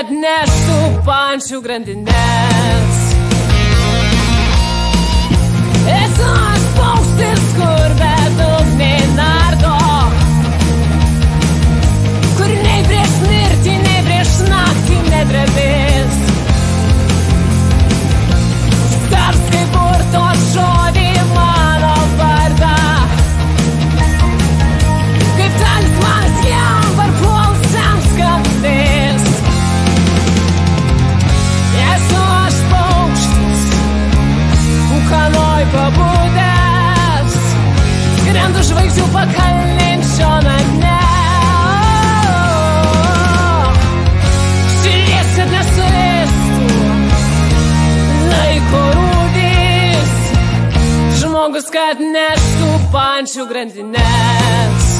atneštų pančių grandinės. It's on. ant žvaigždžių pakalninčio nagne. Šiliesit nesuėstų, laiko rūdys, žmogus, kad neštų pančių grandinės.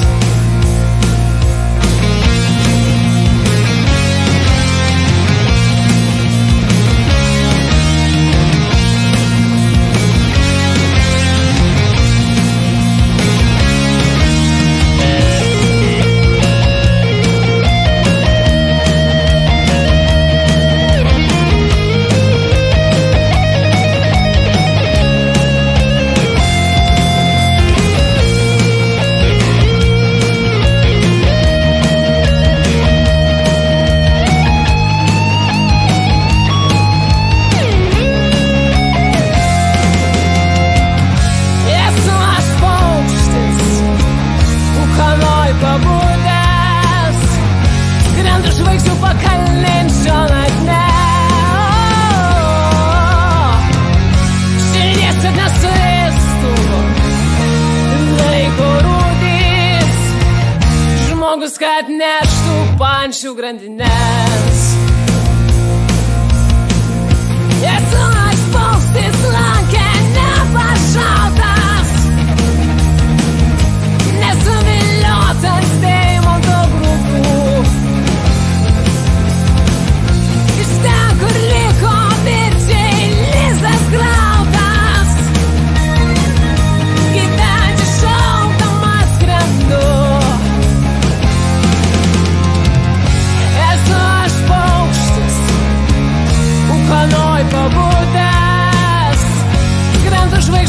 kad neštų pančių grandinės.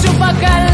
chupa calor.